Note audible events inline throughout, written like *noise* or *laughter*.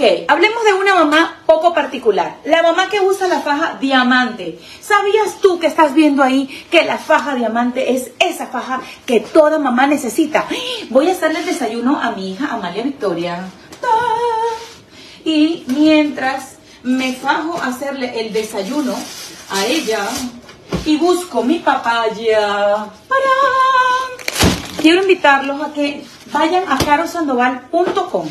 Ok, hablemos de una mamá poco particular. La mamá que usa la faja diamante. ¿Sabías tú que estás viendo ahí que la faja diamante es esa faja que toda mamá necesita? Voy a hacerle el desayuno a mi hija Amalia Victoria. Y mientras me fajo a hacerle el desayuno a ella y busco mi papaya. Quiero invitarlos a que vayan a carosandoval.com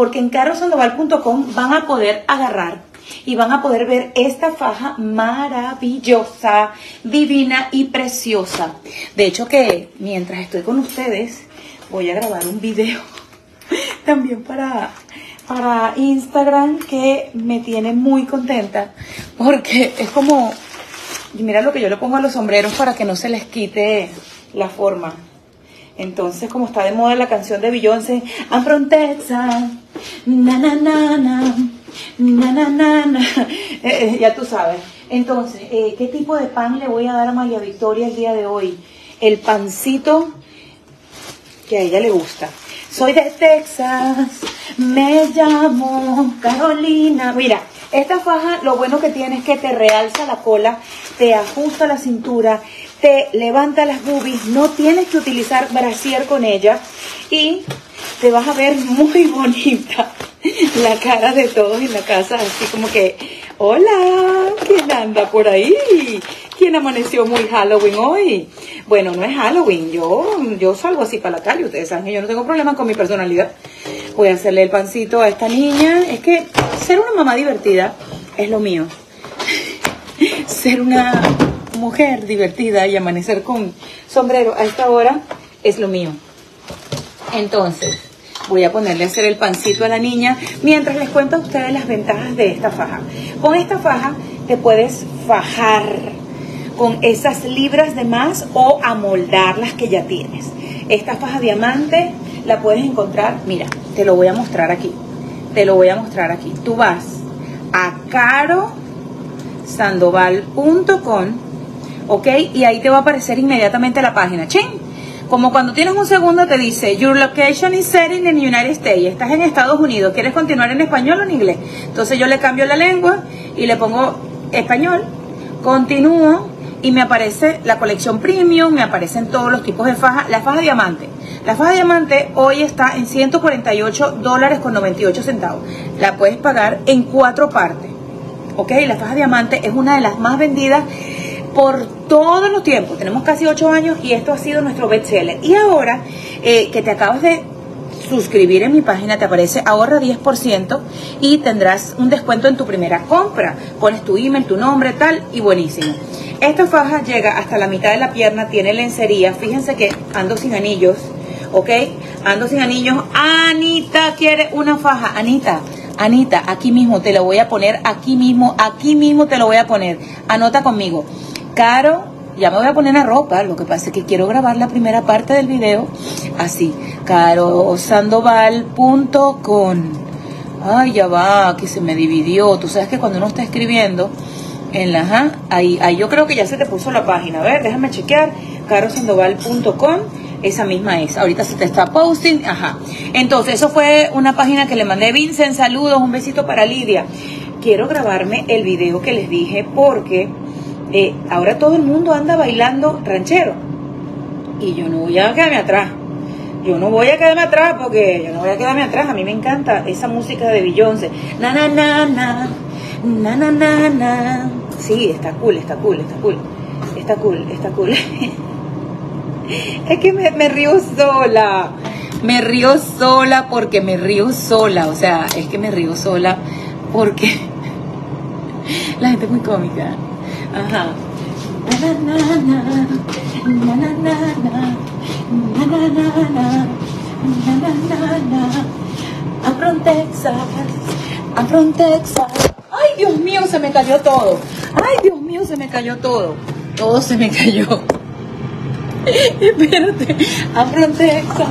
porque en carosandoval.com van a poder agarrar y van a poder ver esta faja maravillosa, divina y preciosa. De hecho que mientras estoy con ustedes voy a grabar un video *laughs* también para para Instagram que me tiene muy contenta porque es como mira lo que yo le pongo a los sombreros para que no se les quite la forma. Entonces, como está de moda la canción de Beyoncé, I'm from Texas, na na na na, na na na na, *laughs* eh, eh, ya tú sabes. Entonces, eh, ¿qué tipo de pan le voy a dar a María Victoria el día de hoy? El pancito que a ella le gusta. Soy de Texas, me llamo Carolina. Mira, esta faja lo bueno que tiene es que te realza la cola, te ajusta la cintura, te levanta las boobies, no tienes que utilizar brasier con ella y te vas a ver muy bonita. La cara de todos en la casa, así como que, hola, ¿quién anda por ahí? ¿Quién amaneció muy Halloween hoy? Bueno, no es Halloween, yo, yo salgo así para la calle, ustedes saben que yo no tengo problemas con mi personalidad. Voy a hacerle el pancito a esta niña. Es que ser una mamá divertida es lo mío. *laughs* ser una mujer divertida y amanecer con sombrero a esta hora es lo mío. Entonces, voy a ponerle a hacer el pancito a la niña mientras les cuento a ustedes las ventajas de esta faja. Con esta faja te puedes fajar con esas libras de más o amoldar las que ya tienes. Esta faja diamante la puedes encontrar, mira, te lo voy a mostrar aquí. Te lo voy a mostrar aquí. Tú vas a carosandoval.com ¿ok? Y ahí te va a aparecer inmediatamente la página. ¡Ching! Como cuando tienes un segundo te dice, Your location is set in the United States. Estás en Estados Unidos. ¿Quieres continuar en español o en inglés? Entonces yo le cambio la lengua y le pongo español. Continúo y me aparece la colección premium, me aparecen todos los tipos de faja. La faja diamante. La faja diamante hoy está en 148 dólares con 98 centavos. La puedes pagar en cuatro partes. ¿Ok? La faja diamante es una de las más vendidas por todos los tiempos. Tenemos casi ocho años y esto ha sido nuestro bestseller. Y ahora eh, que te acabas de suscribir en mi página, te aparece ahorra 10% y tendrás un descuento en tu primera compra. Pones tu email, tu nombre, tal y buenísimo. Esta faja llega hasta la mitad de la pierna, tiene lencería. Fíjense que ando sin anillos, ¿ok? Ando sin anillos. Anita quiere una faja. Anita, Anita, aquí mismo te lo voy a poner, aquí mismo, aquí mismo te lo voy a poner. Anota conmigo. Caro, ya me voy a poner la ropa, lo que pasa es que quiero grabar la primera parte del video así, carosandoval.com. Ay, ya va, que se me dividió. Tú sabes que cuando uno está escribiendo en la, ahí, ahí yo creo que ya se te puso la página. A ver, déjame chequear, carosandoval.com. Esa misma es. Ahorita se te está posting. Ajá. Entonces, eso fue una página que le mandé. Vincent, saludos, un besito para Lidia. Quiero grabarme el video que les dije porque eh, ahora todo el mundo anda bailando ranchero. Y yo no voy a quedarme atrás. Yo no voy a quedarme atrás porque yo no voy a quedarme atrás. A mí me encanta esa música de Beyoncé. Na na na na. Na na na na. Sí, está cool, está cool, está cool. Está cool, está cool. *laughs* es que me, me río sola. Me río sola porque me río sola. O sea, es que me río sola porque *laughs* la gente es muy cómica. Ajá. Afron Texas, Afron Texas. Ay, Dios mío, se me cayó todo. Ay, Dios mío, se me cayó todo. Todo se me cayó. Espérate, Afron Texas.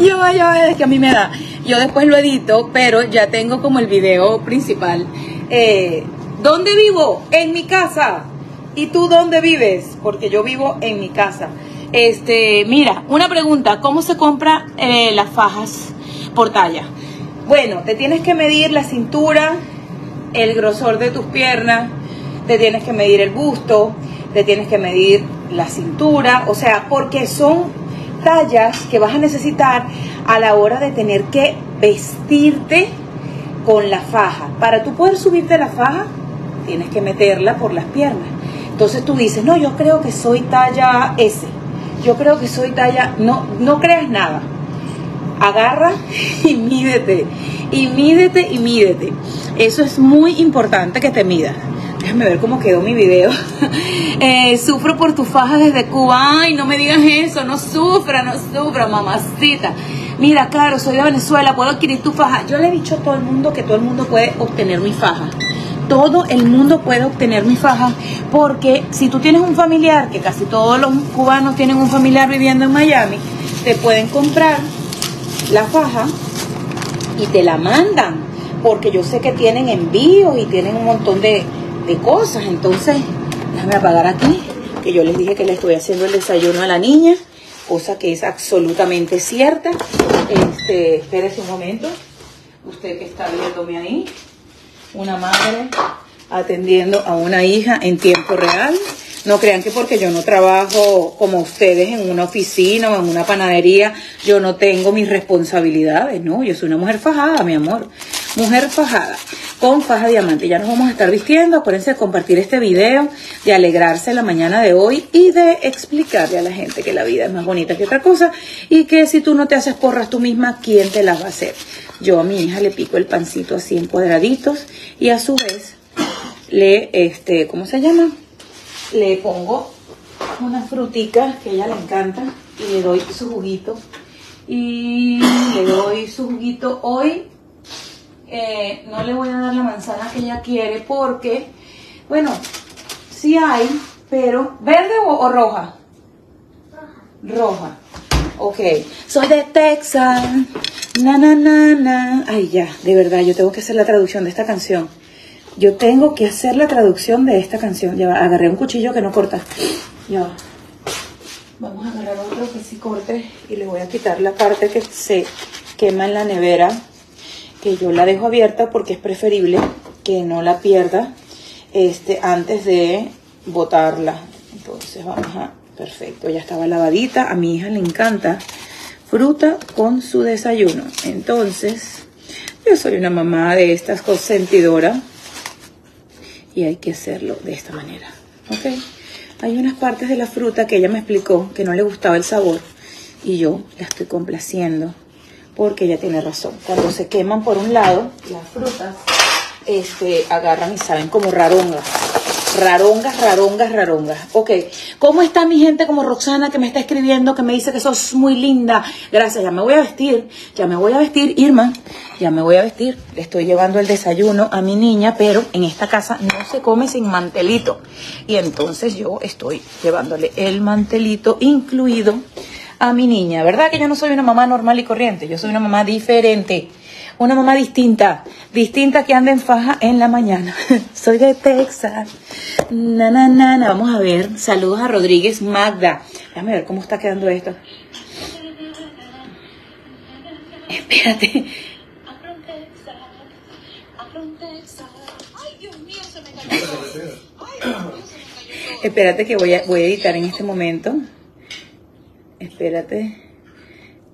yo, yo, es que a mí me da. Yo después lo edito, pero ya tengo como el video principal eh, ¿Dónde vivo? En mi casa. ¿Y tú dónde vives? Porque yo vivo en mi casa. Este, mira, una pregunta, ¿cómo se compra eh, las fajas por talla. Bueno, te tienes que medir la cintura, el grosor de tus piernas, te tienes que medir el busto, te tienes que medir la cintura, o sea, porque son tallas que vas a necesitar a la hora de tener que vestirte con la faja. Para tú poder subirte la faja, tienes que meterla por las piernas. Entonces tú dices, no, yo creo que soy talla S, yo creo que soy talla, no, no creas nada. Agarra *laughs* y mídete, y mídete y mídete. Eso es muy importante que te midas. Déjame ver cómo quedó mi video. *laughs* Eh, sufro por tu faja desde Cuba. Ay, no me digas eso, no sufra, no sufra, mamacita. Mira, claro, soy de Venezuela, puedo adquirir tu faja. Yo le he dicho a todo el mundo que todo el mundo puede obtener mi faja. Todo el mundo puede obtener mi faja porque si tú tienes un familiar, que casi todos los cubanos tienen un familiar viviendo en Miami, te pueden comprar la faja y te la mandan porque yo sé que tienen envíos y tienen un montón de, de cosas. Entonces, déjame apagar aquí, que yo les dije que le estoy haciendo el desayuno a la niña, cosa que es absolutamente cierta. Este, espérese un momento, usted que está viéndome ahí, una madre atendiendo a una hija en tiempo real. No crean que porque yo no trabajo como ustedes en una oficina o en una panadería, yo no tengo mis responsabilidades, no, yo soy una mujer fajada, mi amor, mujer fajada con faja diamante. Ya nos vamos a estar vistiendo. Acuérdense de compartir este video, de alegrarse la mañana de hoy y de explicarle a la gente que la vida es más bonita que otra cosa y que si tú no te haces porras tú misma, ¿quién te las va a hacer? Yo a mi hija le pico el pancito así en cuadraditos y a su vez le, este, ¿cómo se llama? Le pongo una frutica que ella le encanta y le doy su juguito. Y le doy su juguito hoy eh, no le voy a dar la manzana que ella quiere porque, bueno, sí hay, pero ¿verde o, roja? Roja. Roja. Ok. Soy de Texas. Na, na, na, na. Ay, ya, de verdad, yo tengo que hacer la traducción de esta canción. Yo tengo que hacer la traducción de esta canción. Ya agarré un cuchillo que no corta. Ya Vamos a agarrar otro que sí corte y le voy a quitar la parte que se quema en la nevera que yo la dejo abierta porque es preferible que no la pierda este, antes de botarla. Entonces vamos a, perfecto, ya estaba lavadita, a mi hija le encanta fruta con su desayuno. Entonces, yo soy una mamá de estas consentidora y hay que hacerlo de esta manera, ¿ok? Hay unas partes de la fruta que ella me explicó que no le gustaba el sabor y yo la estoy complaciendo porque ella tiene razón. Cuando se queman por un lado, las frutas este, agarran y saben como rarongas. Rarongas, rarongas, rarongas. Ok, ¿cómo está mi gente como Roxana que me está escribiendo, que me dice que sos muy linda? Gracias, ya me voy a vestir, ya me voy a vestir, Irma, ya me voy a vestir. Le estoy llevando el desayuno a mi niña, pero en esta casa no se come sin mantelito. Y entonces yo estoy llevándole el mantelito incluido a mi niña. ¿Verdad que yo no soy una mamá normal y corriente? Yo soy una mamá diferente. Una mamá distinta, distinta que anda en faja en la mañana. *laughs* soy de Texas. Na, na, na. Vamos a ver. Saludos a Rodríguez Magda. Déjame ver cómo está quedando esto. Espérate. Espérate que voy a, voy a editar en este momento. Espérate.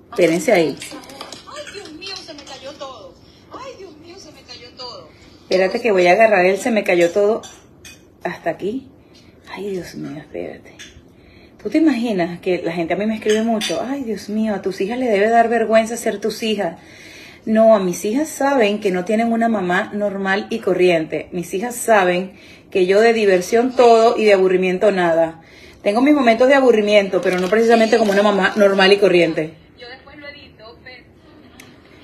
Espérense ahí. Ay, Dios mío, se me cayó todo. Ay, Dios mío, se me cayó todo. Espérate que voy a agarrar el se me cayó todo hasta aquí. Ay, Dios mío, espérate. ¿Tú te imaginas que la gente a mí me escribe mucho? Ay, Dios mío, a tus hijas le debe dar vergüenza ser tus hijas. No, a mis hijas saben que no tienen una mamá normal y corriente. Mis hijas saben que yo de diversión todo y de aburrimiento nada. Tengo mis momentos de aburrimiento, pero no precisamente como una mamá normal y corriente. Yo después lo edito, pero...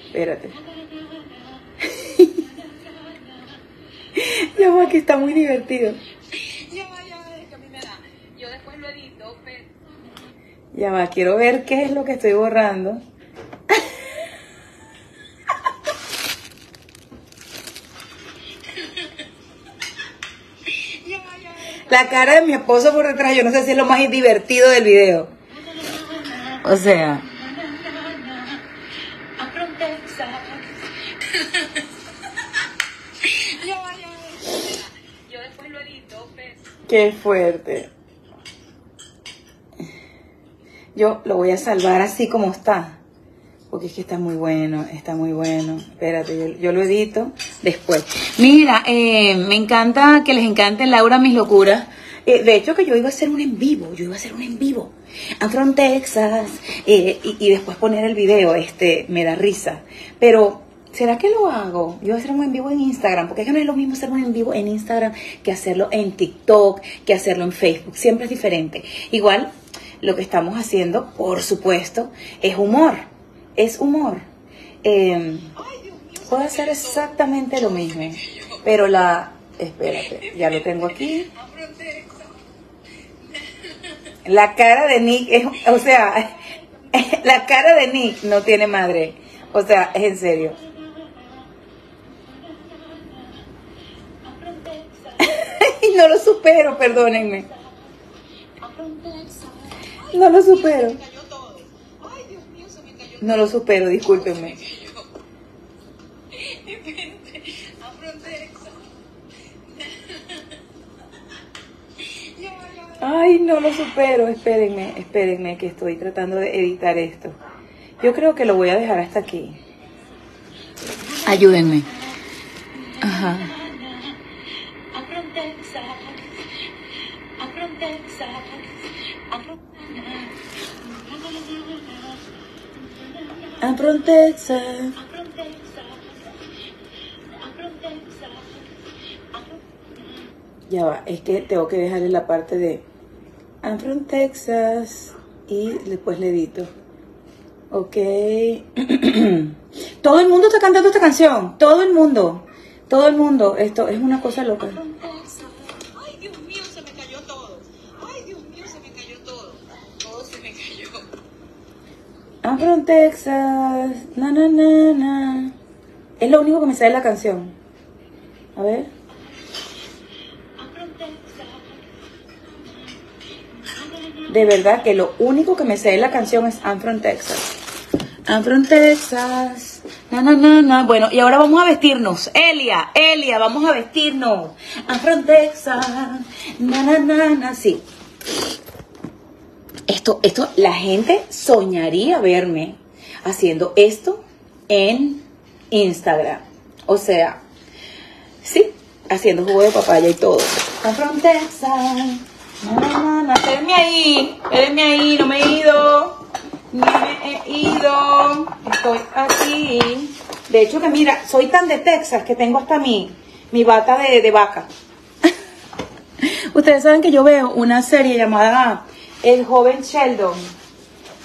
Espérate. *laughs* ya va, que está muy divertido. Ya va, ya va, que a mí me da. Yo después lo edito, pero... Ya va, quiero ver qué es lo que estoy borrando. La cara de mi esposo por detrás, yo no sé si es lo más divertido del video. O sea. Qué fuerte. Yo lo voy a salvar así como está. Porque es que está muy bueno, está muy bueno. Espérate, yo, lo edito después. Mira, eh, me encanta que les encante Laura mis locuras. Eh, de hecho, que yo iba a hacer un en vivo, yo iba a hacer un en vivo. A From Texas. Eh, y, después poner el video, este, me da risa. Pero, ¿será que lo hago? Yo voy a hacer un en vivo en Instagram, porque es que no es lo mismo hacer un en vivo en Instagram que hacerlo en TikTok, que hacerlo en Facebook. Siempre es diferente. Igual, lo que estamos haciendo, por supuesto, es humor. Es humor. Eh, puedo hacer exactamente lo mismo, pero la... Espérate, ya lo tengo aquí. La cara de Nick es, o sea, *laughs* la cara de Nick no tiene madre. O sea, es en serio. *laughs* y no lo supero, perdónenme. No lo supero. No lo supero, discúlpenme. Ay, no lo supero. Espérenme, espérenme, que estoy tratando de editar esto. Yo creo que lo voy a dejar hasta aquí. Ayúdenme. Ajá. Texas. Ya va, es que tengo que dejarle la parte de I'm Texas y después le edito. Ok. *clears throat* todo el mundo está cantando esta canción. Todo el mundo. Todo el mundo. Esto es una cosa loca. Ay, Dios mío, se me cayó todo. Ay, Dios mío, se me cayó todo. Todo se me cayó. I'm from Texas. Na, na, na, na. Es lo único que me sale la canción. A ver. de verdad que lo único que me sé de la canción es I'm from Texas. I'm from Texas. Na, na, na, na. Bueno, y ahora vamos a vestirnos. Elia, Elia, vamos a vestirnos. I'm from Texas. Na, na, na, na. Sí. Esto, esto, la gente soñaría verme haciendo esto en Instagram. O sea, sí, haciendo jugo de papaya y todo. No, no, espérenme ahí, espérenme ahí, no me he ido, no me he ido, estoy aquí. De hecho que mira, soy tan de Texas que tengo hasta mi, mi bata de, de vaca. *laughs* Ustedes saben que yo veo una serie llamada El joven Sheldon.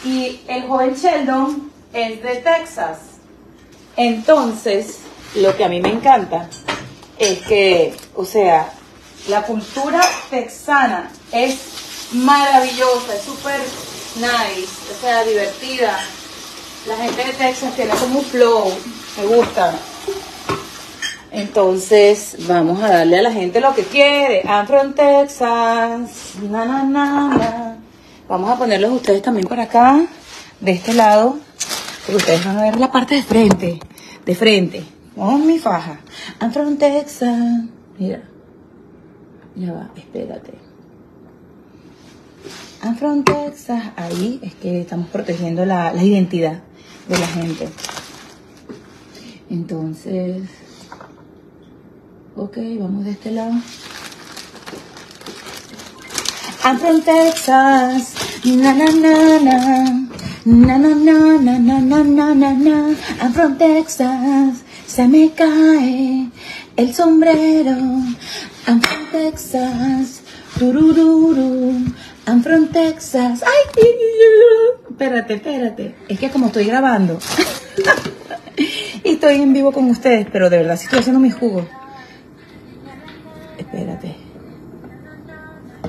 Y el joven Sheldon es de Texas. Entonces, lo que a mí me encanta es que, o sea, la cultura texana es maravillosa, es súper nice, o sea, divertida. La gente de Texas tiene como un flow, me gusta. Entonces, vamos a darle a la gente lo que quiere. I'm from Texas. Na, na, na, Vamos a ponerlos ustedes también por acá, de este lado, porque ustedes van a ver la parte de frente, de frente. Vamos mi faja. I'm from. Mira. Ya va, espérate. I'm from. Ahí es que estamos protegiendo la, la identidad de la gente. Entonces, ok, vamos de este lado. I'm from Texas. Na na na na. Na na na na na na na na. I'm from Texas. Se me cae el sombrero. I'm from Texas. Turururu. I'm from Texas. Ay, espérate, espérate. Es que como estoy grabando *laughs* y estoy en vivo con ustedes, pero de verdad sí estoy haciendo mi jugo. Espérate.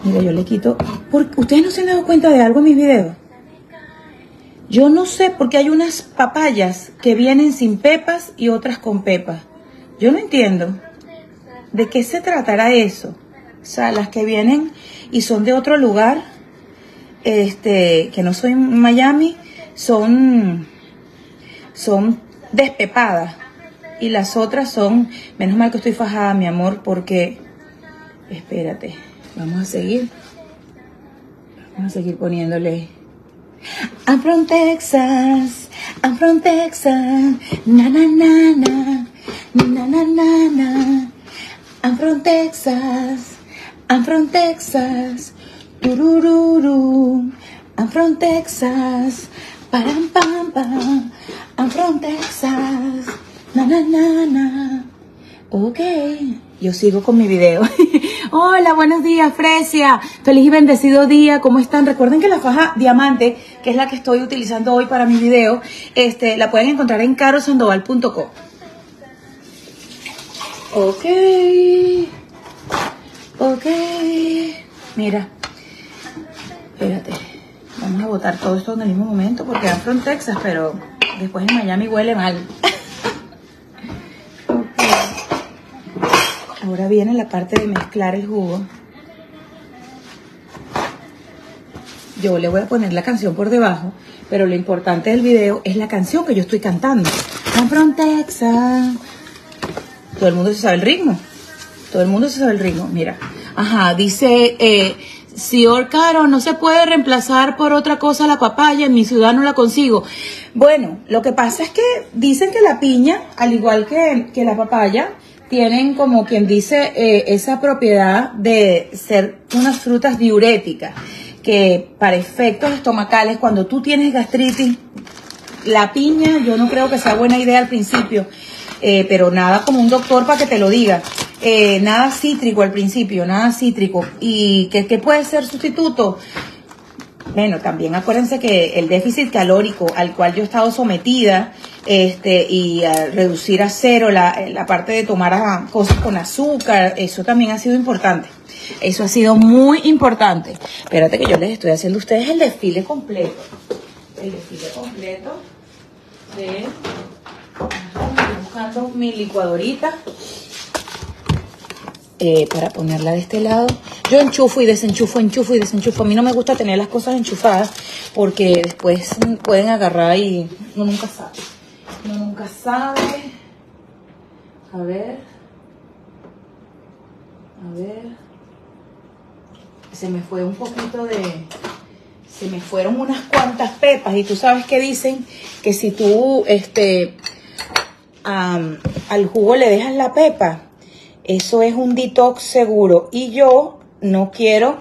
Mira, yo le quito. ¿Ustedes no se han dado cuenta de algo en mis videos? Yo no sé por qué hay unas papayas que vienen sin pepas y otras con pepas. Yo no entiendo. ¿De qué se tratará eso? O sea, las que vienen y son de otro lugar, este, que no soy en Miami, son, son despepadas. Y las otras son, menos mal que estoy fajada, mi amor, porque, espérate, vamos a seguir. Vamos a seguir poniéndole. I'm from Texas, I'm from Texas, na na na na, na na na na. I'm from Texas, I'm from Texas, turururu. I'm from Texas, param pam pam. I'm from Texas, na na na na. Ok, yo sigo con mi video. *laughs* Hola, buenos días, Fresia. Feliz y bendecido día. ¿Cómo están? Recuerden que la faja diamante, que es la que estoy utilizando hoy para mi video, este, la pueden encontrar en carosandoval.com. Ok. Ok. Mira. Espérate. Vamos a botar todo esto en el mismo momento porque I'm from Texas, pero después en Miami huele mal. Ahora viene la parte de mezclar el jugo. Yo le voy a poner la canción por debajo, pero lo importante del video es la canción que yo estoy cantando. From Texas. Todo el mundo se sabe el ritmo. Todo el mundo se sabe el ritmo. Mira. Ajá, dice, eh, Señor Caro, no se puede reemplazar por otra cosa la papaya, en mi ciudad no la consigo. Bueno, lo que pasa es que dicen que la piña, al igual que, que la papaya, tienen como quien dice eh, esa propiedad de ser unas frutas diuréticas, que para efectos estomacales, cuando tú tienes gastritis, la piña yo no creo que sea buena idea al principio, eh, pero nada como un doctor para que te lo diga. Eh, nada cítrico al principio, nada cítrico. ¿Y qué, qué puede ser sustituto? Bueno, también acuérdense que el déficit calórico al cual yo he estado sometida este, y a reducir a cero la, la parte de tomar cosas con azúcar, eso también ha sido importante. Eso ha sido muy importante. Espérate que yo les estoy haciendo a ustedes el desfile completo. El desfile completo de... Estoy buscando mi licuadorita. Eh, para ponerla de este lado. Yo enchufo y desenchufo, enchufo y desenchufo. A mí no me gusta tener las cosas enchufadas porque después pueden agarrar y uno nunca sabe. Uno nunca sabe. A ver. A ver. Se me fue un poquito de... Se me fueron unas cuantas pepas y tú sabes que dicen que si tú este, al jugo le dejas la pepa, eso es un detox seguro y yo no quiero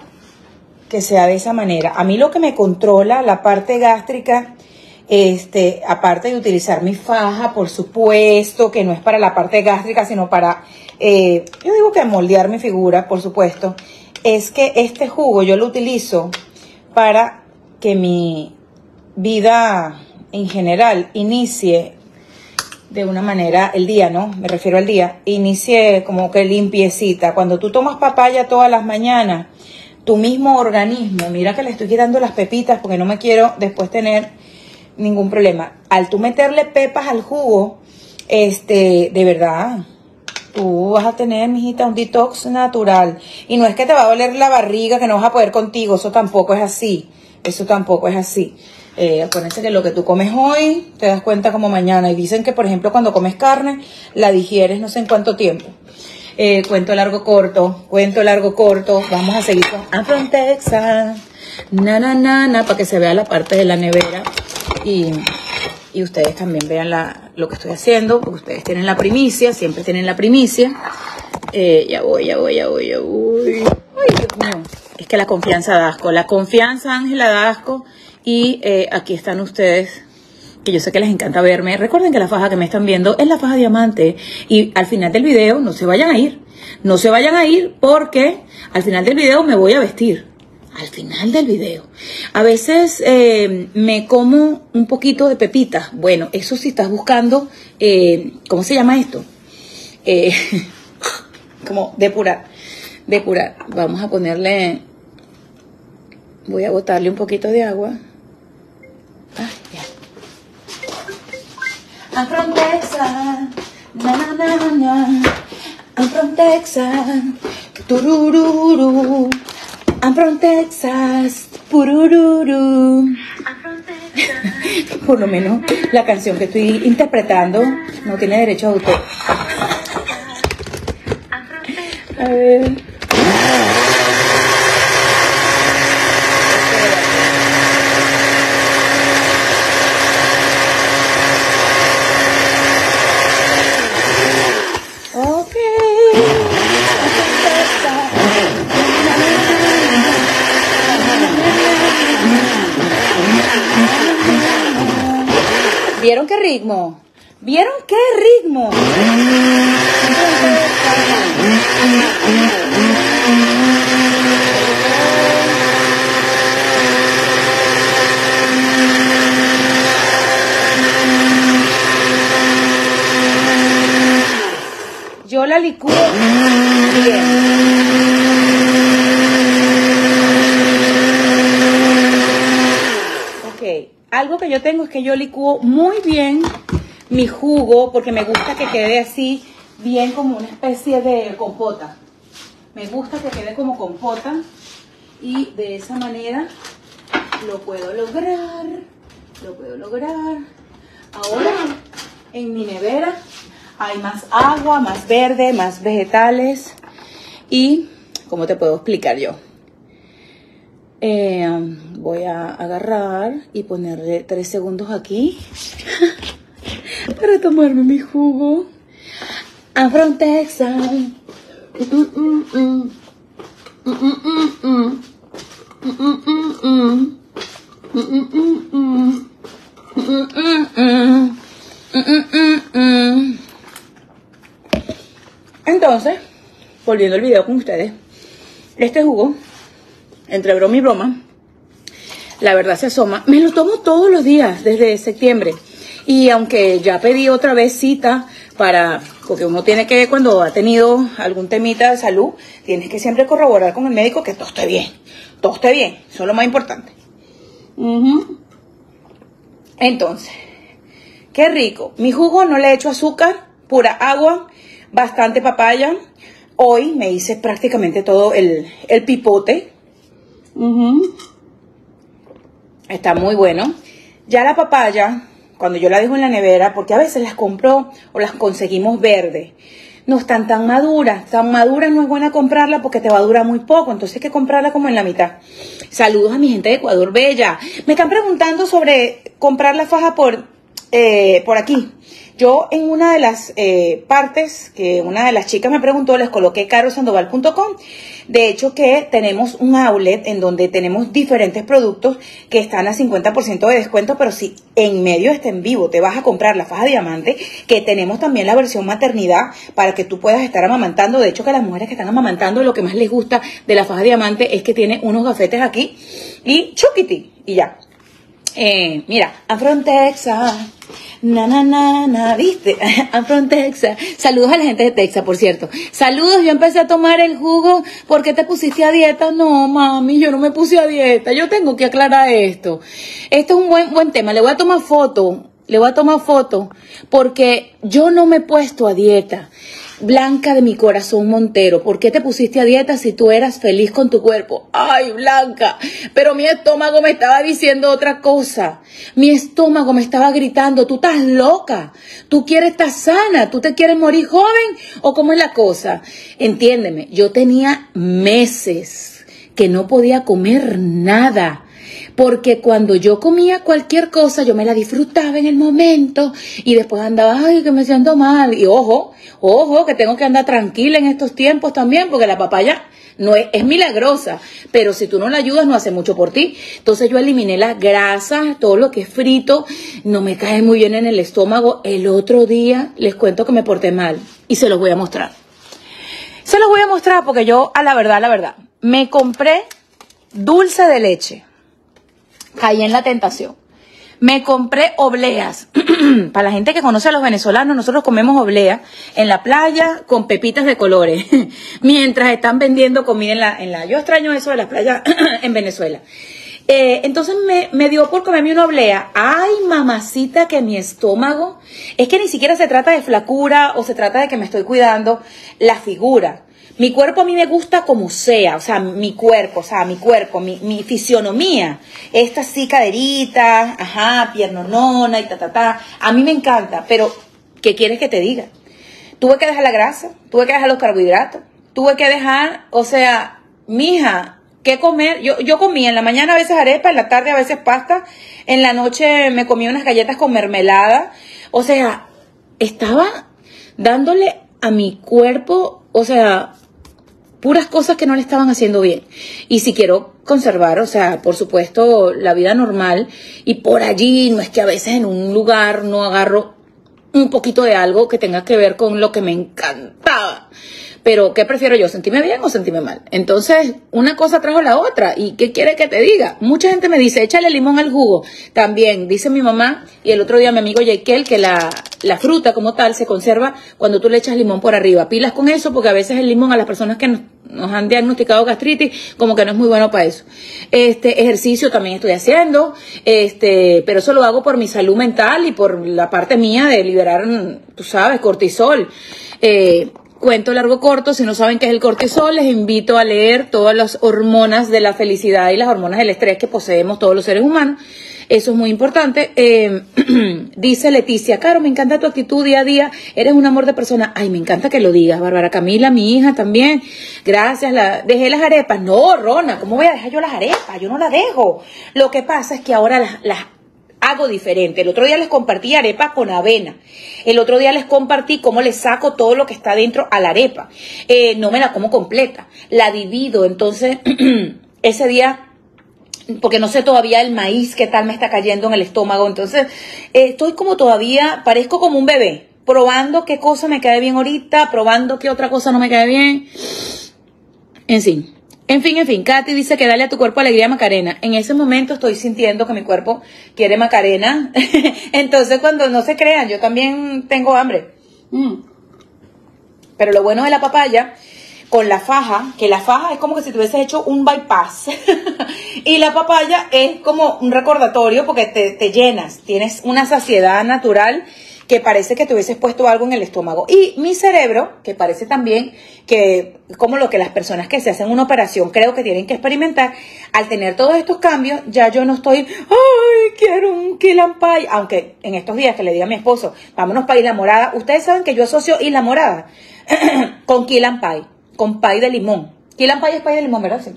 que sea de esa manera. A mí lo que me controla la parte gástrica, este, aparte de utilizar mi faja, por supuesto, que no es para la parte gástrica, sino para, eh, yo digo que moldear mi figura, por supuesto, es que este jugo yo lo utilizo para que mi vida en general inicie de una manera el día, ¿no? Me refiero al día. Inicie como que limpiecita. Cuando tú tomas papaya todas las mañanas, tu mismo organismo, mira que le estoy quitando las pepitas porque no me quiero después tener ningún problema. Al tú meterle pepas al jugo, este, de verdad, tú vas a tener, mijita, un detox natural. Y no es que te va a doler la barriga, que no vas a poder contigo, eso tampoco es así. Eso tampoco es así. Eh, acuérdense que lo que tú comes hoy te das cuenta como mañana. Y dicen que, por ejemplo, cuando comes carne, la digieres no sé en cuánto tiempo. Eh, cuento largo corto, cuento largo corto. Vamos a seguir con Texas. Na, na, na, na, para que se vea la parte de la nevera. Y, y ustedes también vean lo que estoy haciendo, porque ustedes tienen la primicia, siempre tienen la primicia. Eh, ya voy, ya voy, ya voy, ya voy. Ay, Dios mío. Es que la confianza da. La confianza, Ángela, da. Y eh, aquí están ustedes, que yo sé que les encanta verme. Recuerden que la faja que me están viendo es la faja diamante. Y al final del video no se vayan a ir. No se vayan a ir porque al final del video me voy a vestir. Al final del video. A veces eh, me como un poquito de pepita. Bueno, eso si estás buscando, eh, ¿cómo se llama esto? *laughs* como depurar. Depurar. Vamos a ponerle, voy a botarle un poquito de agua. Ah, ya. I'm from Texas, na na na na na. I'm from Texas, turururu. I'm from Texas, purururu. I'm from Texas. Por lo menos la canción que estoy interpretando no tiene derecho a autor. A ver. ¿Vieron qué ritmo? ¿Vieron qué ritmo? Yo la licúo Ok, algo que yo tengo es que yo licúo muy bien mi jugo porque me gusta que quede así bien como una especie de compota. Me gusta que quede como compota y de esa manera lo puedo lograr, lo puedo lograr. Ahora en mi nevera hay más agua, más verde, más vegetales y, ¿cómo te puedo explicar yo? Eh, voy a agarrar y ponerle tres segundos aquí *laughs* para tomarme mi jugo. I'm from Texas. Entonces, volviendo al video con ustedes, este jugo, entre broma y broma, la verdad se asoma. Me lo tomo todos los días desde septiembre. Y aunque ya pedí otra vez cita para, porque uno tiene que, cuando ha tenido algún temita de salud, tienes que siempre corroborar con el médico que todo esté bien. Todo esté bien. Eso es lo más importante. Entonces, qué rico. Mi jugo no le he hecho azúcar, pura agua, bastante papaya. Hoy me hice prácticamente todo el, el pipote. Está muy bueno. Ya la papaya, cuando yo la dejo en la nevera, porque a veces las compro o las conseguimos verdes, no están tan maduras. Tan maduras no es buena comprarla porque te va a durar muy poco, entonces hay que comprarla como en la mitad. Saludos a mi gente de Ecuador Bella. Me están preguntando sobre comprar la faja por, eh, por aquí. Yo en una de las eh, partes que una de las chicas me preguntó, les coloqué carosandoval.com. De hecho que tenemos un outlet en donde tenemos diferentes productos que están a 50% de descuento, pero si en medio está en vivo, te vas a comprar la faja diamante, que tenemos también la versión maternidad para que tú puedas estar amamantando. De hecho que las mujeres que están amamantando lo que más les gusta de la faja diamante es que tiene unos gafetes aquí y chuquiti y ya. Eh, mira, I'm from Texas. Na, na, na, na, ¿viste? *laughs* From Texas. Saludos a la gente de Texas, por cierto. Saludos, yo empecé a tomar el jugo. ¿Por qué te pusiste a dieta? No, mami, yo no me puse a dieta. Yo tengo que aclarar esto. Esto es un buen, buen tema. Le voy a tomar foto. Le voy a tomar foto. Porque yo no me he puesto a dieta. Blanca de mi corazón Montero, ¿por qué te pusiste a dieta si tú eras feliz con tu cuerpo? Ay, Blanca, pero mi estómago me estaba diciendo otra cosa. Mi estómago me estaba gritando, tú estás loca, tú quieres estar sana, tú te quieres morir joven o cómo es la cosa. Entiéndeme, yo tenía meses que no podía comer nada porque cuando yo comía cualquier cosa, yo me la disfrutaba en el momento y después andaba, ay, que me siento mal. Y ojo, ojo, que tengo que andar tranquila en estos tiempos también, porque la papaya no es, es, milagrosa, pero si tú no la ayudas no hace mucho por ti. Entonces yo eliminé las grasas, todo lo que es frito, no me cae muy bien en el estómago. El otro día les cuento que me porté mal y se los voy a mostrar. Se los voy a mostrar porque yo, a la verdad, la verdad, me compré dulce de leche caí en la tentación. Me compré obleas. *clears throat* Para la gente que conoce a los venezolanos, nosotros comemos obleas en la playa con pepitas de colores, *laughs* mientras están vendiendo comida en la, en la... Yo extraño eso de las playas *clears throat* en Venezuela. Eh, entonces me, me, dio por comerme una oblea. Ay, mamacita, que mi estómago. Es que ni siquiera se trata de flacura o se trata de que me estoy cuidando la figura. Mi cuerpo a mí me gusta como sea, o sea, mi cuerpo, o sea, mi cuerpo, mi, mi fisionomía. Esta así caderita, ajá, piernonona y ta, ta, ta. A mí me encanta, pero ¿qué quieres que te diga? Tuve que dejar la grasa, tuve que dejar los carbohidratos, tuve que dejar, o sea, mija, ¿Qué comer? Yo, yo comía en la mañana a veces arepa, en la tarde a veces pasta, en la noche me comía unas galletas con mermelada. O sea, estaba dándole a mi cuerpo, o sea, puras cosas que no le estaban haciendo bien. Y si quiero conservar, o sea, por supuesto, la vida normal, y por allí no es que a veces en un lugar no agarro un poquito de algo que tenga que ver con lo que me encantaba. Pero, ¿qué prefiero yo? ¿Sentirme bien o sentirme mal? Entonces, una cosa trajo la otra. ¿Y qué quiere que te diga? Mucha gente me dice, échale limón al jugo. También, dice mi mamá, y el otro día mi amigo Jekyll, que la, la fruta como tal se conserva cuando tú le echas limón por arriba. Pilas con eso, porque a veces el limón a las personas que nos, han diagnosticado gastritis, como que no es muy bueno para eso. Este ejercicio también estoy haciendo, este, pero eso lo hago por mi salud mental y por la parte mía de liberar, tú sabes, cortisol. Eh, Cuento largo corto, si no saben qué es el cortisol, les invito a leer todas las hormonas de la felicidad y las hormonas del estrés que poseemos todos los seres humanos. Eso es muy importante. Eh, *clears throat* dice Leticia, Caro, me encanta tu actitud día a día, eres un amor de persona. Ay, me encanta que lo digas. Bárbara Camila, mi hija también. Gracias. La, dejé las arepas. No, Rona, ¿cómo voy a dejar yo las arepas? Yo no las dejo. Lo que pasa es que ahora las, las hago diferente. El otro día les compartí arepa con avena. El otro día les compartí cómo le saco todo lo que está dentro a la arepa. Eh, no me la como completa, la divido. Entonces, *clears throat* ese día porque no sé todavía el maíz qué tal me está cayendo en el estómago. Entonces, eh, estoy como todavía, parezco como un bebé, probando qué cosa me cae bien ahorita, probando qué otra cosa no me cae bien. En fin, en fin, en fin, Katy dice que dale a tu cuerpo alegría Macarena. En ese momento estoy sintiendo que mi cuerpo quiere Macarena. *laughs* Entonces, cuando no se crean, yo también tengo hambre. Mm. Pero lo bueno de la papaya, con la faja, que la faja es como que si te hubieses hecho un bypass. *laughs* y la papaya es como un recordatorio porque te, te llenas, tienes una saciedad natural que parece que te hubieses puesto algo en el estómago. Y mi cerebro, que parece también que, como lo que las personas que se hacen una operación creo que tienen que experimentar, al tener todos estos cambios, ya yo no estoy, ay, quiero un kill and pie, aunque en estos días que le diga a mi esposo, vámonos para Isla Morada, ustedes saben que yo asocio Isla Morada *clears throat* con kill and pie, con pie de limón. Kill pie es pie de limón, ¿verdad? Sí.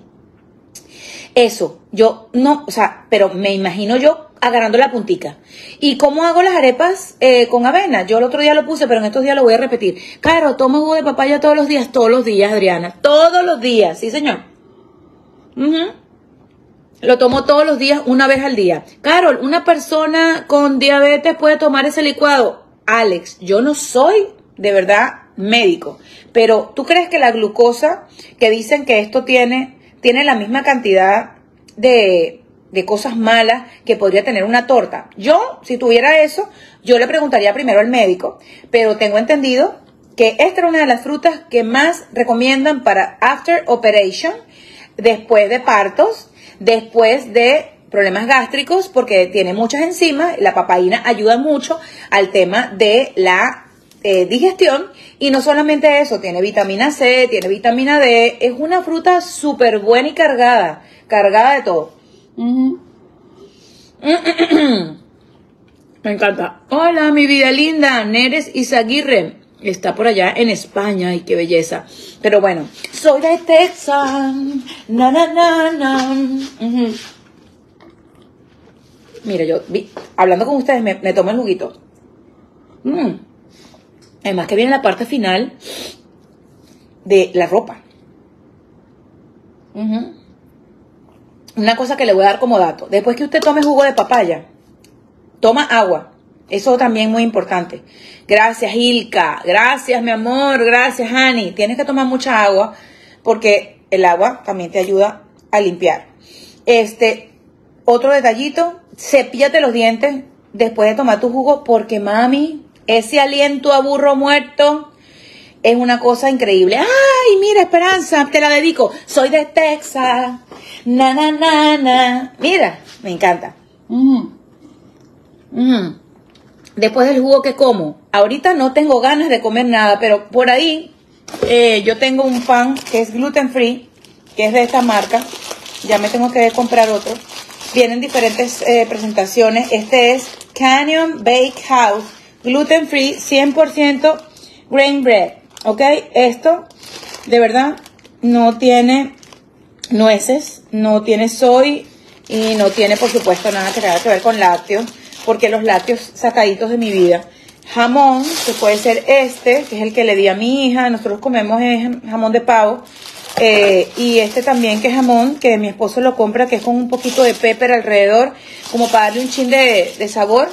Eso, yo no, o sea, pero me imagino yo agarrando la puntica. ¿Y cómo hago las arepas eh, con avena? Yo el otro día lo puse, pero en estos días lo voy a repetir. Claro, tomo jugo de papaya todos los días, todos los días, Adriana. Todos los días, sí, señor. Lo tomo todos los días, una vez al día. Carol, una persona con diabetes puede tomar ese licuado. Alex, yo no soy de verdad médico, pero ¿tú crees que la glucosa que dicen que esto tiene, tiene la misma cantidad de de cosas malas que podría tener una torta. Yo, si tuviera eso, yo le preguntaría primero al médico, pero tengo entendido que esta es una de las frutas que más recomiendan para after operation, después de partos, después de problemas gástricos, porque tiene muchas enzimas, la papaína ayuda mucho al tema de la eh, digestión y no solamente eso, tiene vitamina C, tiene vitamina D, es una fruta súper buena y cargada, cargada de todo. *coughs* Me encanta. Hola, mi vida linda, Neres Izaguirre. Está por allá en España, y qué belleza. Pero bueno, soy de Texas. Na. Mira, yo hablando con ustedes me, me tomo el juguito. Mm. Además que viene la parte final de la ropa. Una cosa que le voy a dar como dato. Después que usted tome jugo de papaya, toma agua. Eso también muy importante. Gracias, Ilka. Gracias, mi amor. Gracias, Hani. Tienes que tomar mucha agua porque el agua también te ayuda a limpiar. Este, otro detallito, cepíllate los dientes después de tomar tu jugo porque, mami, ese aliento a burro muerto es una cosa increíble. Ay, mira, Esperanza, te la dedico. Soy de Texas. Na, na, na, na. Mira, me encanta. Mm. Mm. Después del jugo que como. Ahorita no tengo ganas de comer nada, pero por ahí eh, yo tengo un pan que es gluten free, que es de esta marca. Ya me tengo que comprar otro. Vienen diferentes eh, presentaciones. Este es Canyon Bake House, gluten free, 100% grain bread. ¿Ok? Esto, de verdad, no tiene nueces, no tiene soy y no tiene, por supuesto, nada que que ver con lácteos, porque los lácteos sacaditos de mi vida. Jamón, que puede ser este, que es el que le di a mi hija, nosotros comemos jamón de pavo, eh, y este también que es jamón, que mi esposo lo compra, que es con un poquito de pepper alrededor, como para darle un chin de, de sabor.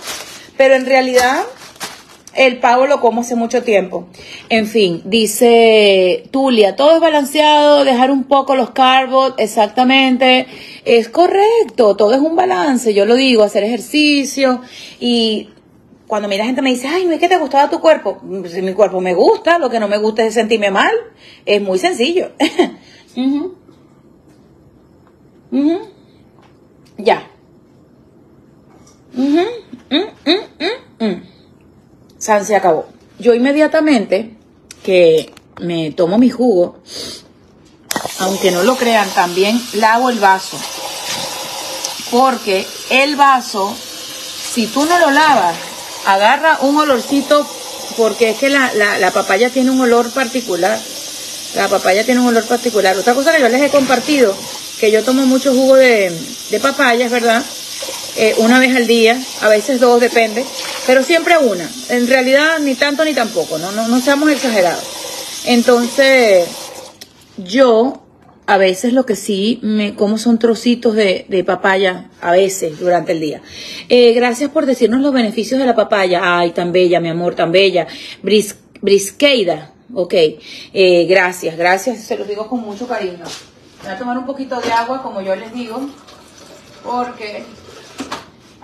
Pero en realidad el pavo lo como hace mucho tiempo. En fin, dice Tulia, todo es balanceado, dejar un poco los carbos, exactamente. Es correcto, todo es un balance, yo lo digo, hacer ejercicio y cuando mira gente me dice, ay, que te gustaba tu cuerpo. Si mi cuerpo me gusta, lo que no me gusta es sentirme mal. Es muy sencillo. *laughs* Ya. Mm, mm, mm, San se acabó. Yo inmediatamente que me tomo mi jugo, aunque no lo crean, también lavo el vaso. Porque el vaso, si tú no lo lavas, agarra un olorcito, porque es que la, la, papaya tiene un olor particular. La papaya tiene un olor particular. Otra cosa que yo les he compartido, que yo tomo mucho jugo de, de papaya, verdad. Eh, una vez al día, a veces dos, depende, pero siempre una. En realidad, ni tanto ni tampoco, no, no, no seamos exagerados. Entonces, yo a veces lo que sí me como son trocitos de, de papaya, a veces durante el día. Eh, gracias por decirnos los beneficios de la papaya. Ay, tan bella, mi amor, tan bella. Bris, brisqueida, ok. Eh, gracias, gracias, se los digo con mucho cariño. Voy a tomar un poquito de agua, como yo les digo, porque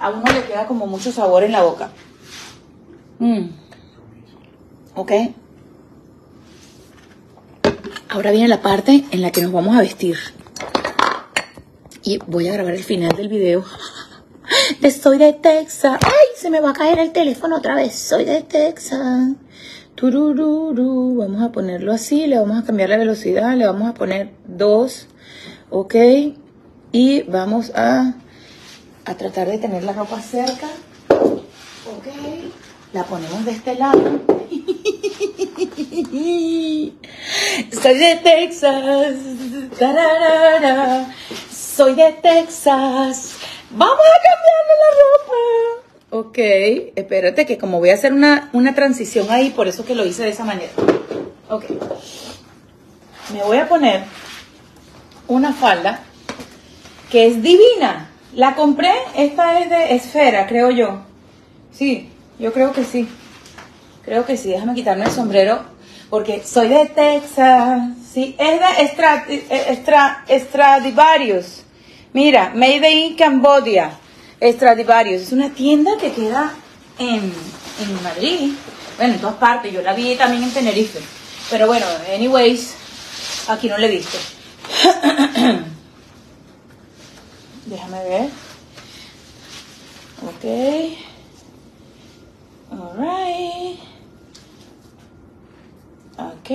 a uno le queda como mucho sabor en la boca. Mm. Ok. Ahora viene la parte en la que nos vamos a vestir. Y voy a grabar el final del video. De Soy de Texas. ¡Ay! Se me va a caer el teléfono otra vez. Soy de Texas. Turururu. Vamos a ponerlo así. Le vamos a cambiar la velocidad. Le vamos a poner 2. Ok. Y vamos a, a tratar de tener la ropa cerca. Ok. La ponemos de este lado. *laughs* Soy de Texas. Soy de Texas. Vamos a cambiarle la ropa. Ok, espérate que como voy a hacer una, una transición ahí, por eso que lo hice de esa manera. Ok. Me voy a poner una falda que es divina. La compré, esta es de esfera, creo yo. Sí, yo creo que sí. Creo que sí, déjame quitarme el sombrero porque soy de Texas. Sí, es de eh, Stradivarius. Mira, Made in Cambodia. Stradivarius. Es una tienda que queda en, en Madrid. Bueno, en todas partes. Yo la vi también en Tenerife. Pero bueno, anyways, aquí no la he visto. *clears throat* Déjame ver. Ok. Alright. Ok,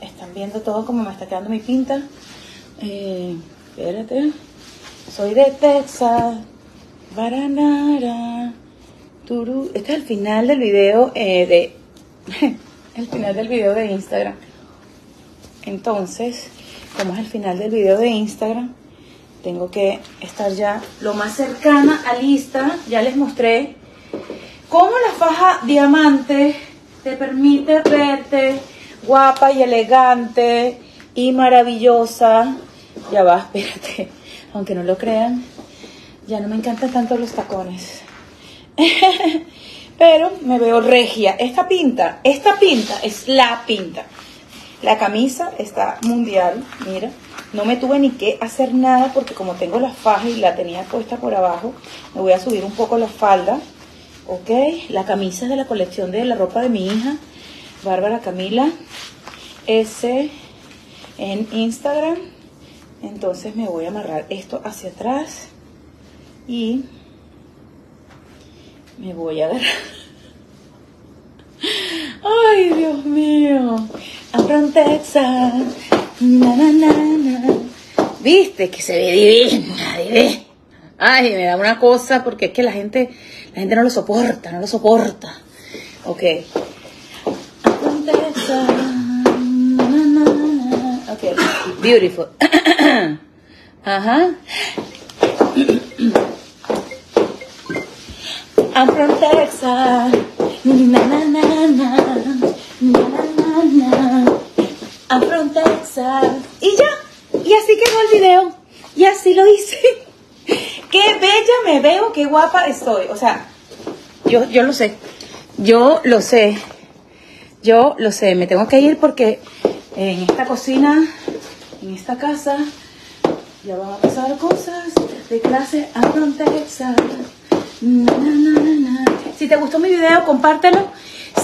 están viendo todo como me está quedando mi pinta. Eh, espérate. Soy de Texas. Baranara. Turu. Este es el final del video eh, de. *laughs* el final del video de Instagram. Entonces, como es el final del video de Instagram, tengo que estar ya lo más cercana a lista. Ya les mostré cómo la faja diamante te permite verte guapa y elegante y maravillosa. Ya va, *laughs* espérate, aunque no lo crean, ya no me encantan tanto los tacones. *laughs* Pero me veo regia. Esta pinta, esta pinta es la pinta. La camisa está mundial, mira. No me tuve ni que hacer nada porque como tengo la faja y la tenía puesta por abajo, me voy a subir un poco la falda. Ok, la camisa es de la colección de la ropa de mi hija, Bárbara Camila. S en Instagram. Entonces me voy a amarrar esto hacia atrás y me voy a agarrar. *laughs* Ay, Dios mío. Texas. Viste que se ve divina, divina. Ay, me da una cosa porque es que la gente, la gente no lo soporta, no lo soporta. Ok. Ok, beautiful. *coughs* Ajá. I'm from Texas. Na, na, na, I'm from Texas. Y ya. El video. Y así lo hice. *laughs* Qué bella me veo, qué guapa estoy. O sea, yo, yo lo sé. Yo lo sé. Yo lo sé. Me tengo que ir porque en esta cocina, en esta casa, ya van a pasar cosas de clase I'm from Texas. Si te gustó mi video, compártelo.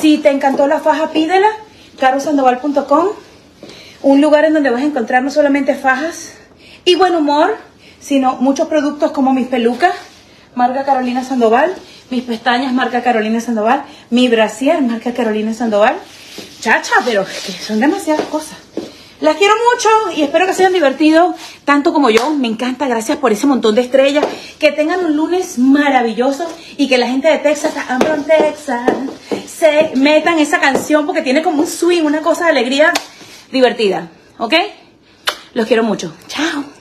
Si te encantó la faja, pídela. carosandoval.com Un lugar en donde vas a encontrar no solamente fajas y buen humor, sino muchos productos como mis pelucas, marca Carolina Sandoval, mis pestañas, marca Carolina Sandoval, mi brasier, marca Carolina Sandoval. Chacha, pero que son demasiadas cosas. Las quiero mucho y espero que se hayan divertido tanto como yo. Me encanta, gracias por ese montón de estrellas. Que tengan un lunes maravilloso y que la gente de Texas, I'm from Texas, se metan esa canción porque tiene como un swing, una cosa de alegría divertida. ¿Ok? Los quiero mucho. Chao.